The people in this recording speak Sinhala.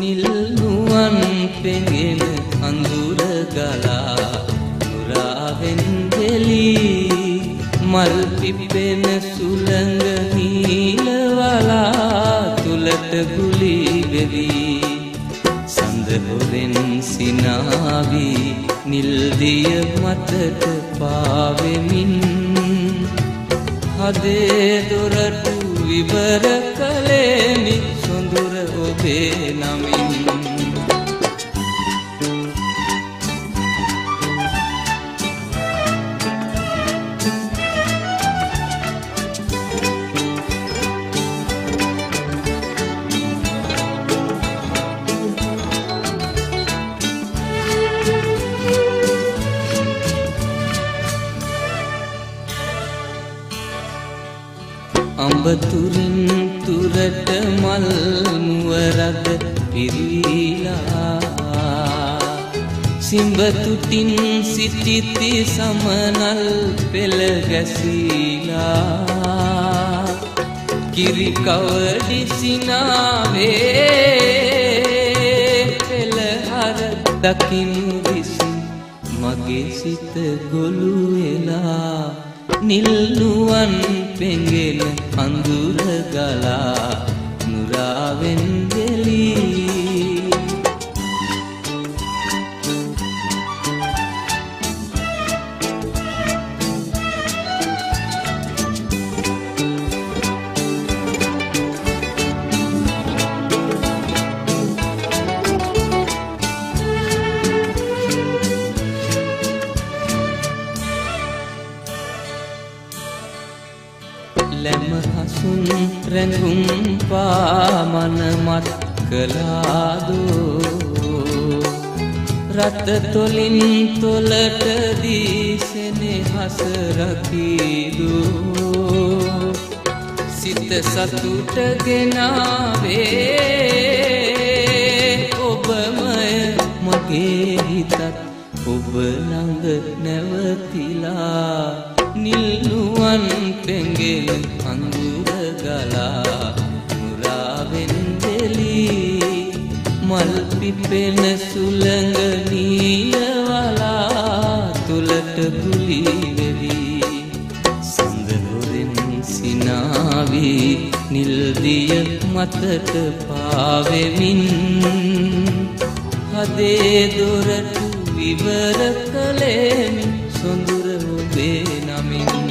නිල් නුවන් පෙඟෙන අඳුර ගලා නුරාවෙන් දෙලී මල් පිපෙන සුළඟ නීලවලා තුලට ගුලි වෙවි සඳහොරෙන් සිනාවි නිල් දිය මතට පාවෙමින් හදේ දොරටු විවර කළේමි සොඳුර ඔබේ නමින්. අඹතුරින් තුරට මල් මුවරද පිරීලා. සිඹතුටින් සිටිති සමනල් පෙළ ගැසීලා. කිරිකවඩි සිනාවේ පෙළහර දකිනු විසින් මගේ සිත ගොළු වෙලා. නිල්නුවන් පෙඟෙන අඳුර ගලා නුරාවෙන් ලැමහසුන් රැඳුම් පාමනමත් කලාදෝ රත තොලින් තොලට දීසෙනෙ හසරකීදෝ සිත සතුට ගෙනාවේ. ඔබමය මගේ හිතත් ඔබ ළඟ නැවතිලා නිල්නුවන් පෙඟෙන අඳුර ගලා මුරාවෙන් දෙලී මල් පිපෙන සුළඟ නීලවලා තුලට ගුලි වෙවී. සඳහොරෙන් සිනාවී නිල්දිය මතට පාවෙමින්. හදේ දොරටු විවර කළේමි සොඳුර ඔබේ නමින්